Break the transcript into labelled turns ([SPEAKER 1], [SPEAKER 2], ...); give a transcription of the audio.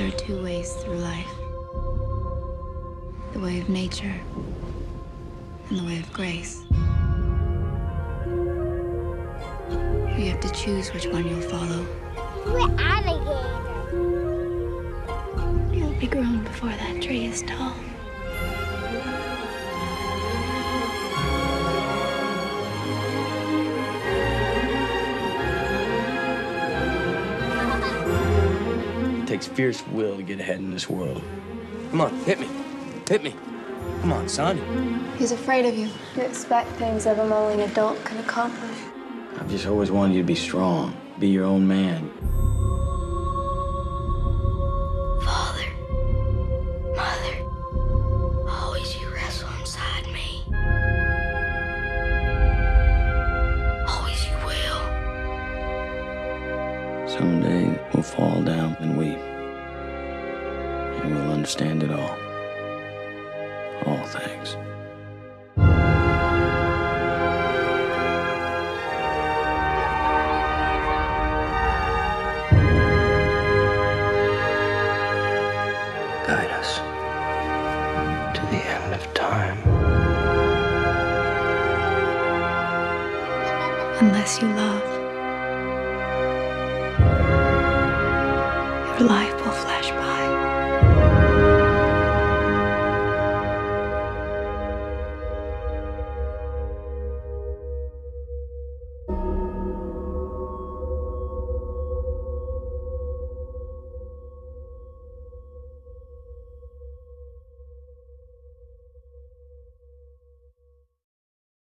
[SPEAKER 1] are two ways through life the way of nature and the way of grace. You have to choose which one you'll follow.
[SPEAKER 2] We're alligator.
[SPEAKER 1] You'll be grown before that tree is tall.
[SPEAKER 3] Takes fierce will to get ahead in this world. Come on, hit me. Hit me. Come on, son.
[SPEAKER 1] He's afraid of you.
[SPEAKER 4] You expect things that only an adult can accomplish.
[SPEAKER 3] I've just always wanted you to be strong, be your own man.
[SPEAKER 1] Father, Mother, always you wrestle inside me. Always you will.
[SPEAKER 3] Someday we'll fall down and weep. And understand it all. All things. Guide us to the end of time.
[SPEAKER 1] Unless you love, your life